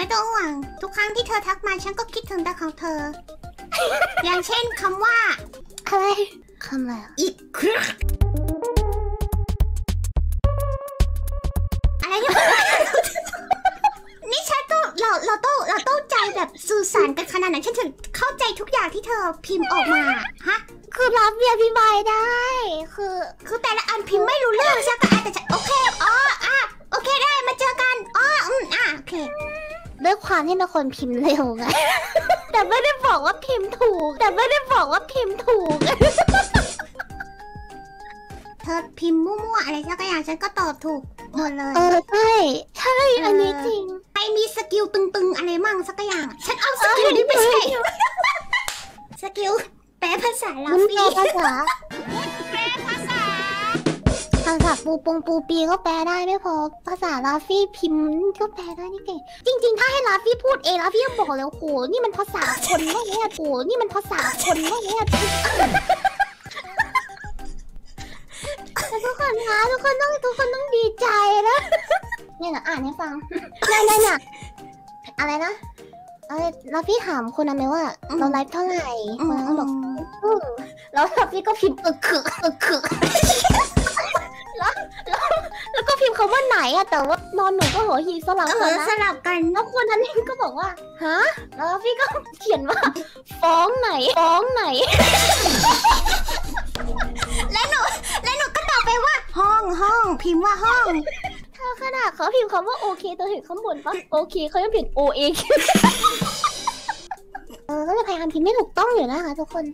ไม่ต้องห่วง ทุกครั้งที่เธอทักมาฉันก็คิดถึงแต่ของเธอ อย่างเช่นคำว่า อะไรคำอะไรอะอีกครึกอะไรที่มันนี่ฉันต้องเราเราต้องเราต้องใจแบบสื่อสารกันขนาดไหนฉันถึงเข้าใจทุกอย่างที่เธอพิมพ์ออกมาฮะคือรับเบียร์พี่บายได้ คือ คือแต่ละอันพิมพ์ไม่รู้เรื่องใช่ ด้วยความที่เป็นคนพิมพ์เร็วไง แต่ไม่ได้บอกว่าพิมพ์ถูก แต่ไม่ได้บอกว่าพิมพ์ถูก เธอพิมพ์มั่วๆอะไรสักอย่างฉันก็ตอบถูกหมดเลย เออใช่ ใช่ อันนี้จริง ใครมี skill ตึงๆ อะไรมั่งสักอย่าง ฉันเอา skill นี้ไปใช้ skill แปลภาษาลามันแปฟีลภาษา ภาษาปูปงปูปีก็แปลได้ไม่พอ ภาษาลาฟี่พิมพ์ก็แปลได้นี่เก่งจริง ๆ ถ้าให้ลาฟี่พูดเองลาฟี่ก็บอกเลยโหนี่มันภาษาคนว่าเนี่ยโหนี่มันภาษาคนว่าเนี่ยแต่ทุกคนคะทุกคนต้องทุกคนต้องดีใจนะเนี่ยนะอ่านให้ฟังเนี่ยเนี่ยเนี่ยอะไรนะเอ้ยลาฟี่ถามคนนั้นไหมว่า เราไลฟ์เท่าไหร่อืคนมนั้นก็บอกอืมแล้วพี่ก็พิมพ์อึกขึอึกขึแอะแต่ว่านอนหนูก็หัวหีสลับเอกันอนะสลับกัน แล้วคนนั้นก็บอกว่าฮะแล้วพี่ก็เขียนว่า ฟ้องไหน ฟ้องไหน และหนู และหนูก็ตอบไปว่า ห้องห้องพิมพ์ว่าห้องถ้าขนาดเขาพิมพ์คำว่าโอเคตัวเห็นข้างบนปะโอเคเขายังพิมพ์โอเอเออก็จะพยายามพิมพ์ไม่ถูกต้องอยู่นะคะทุกคน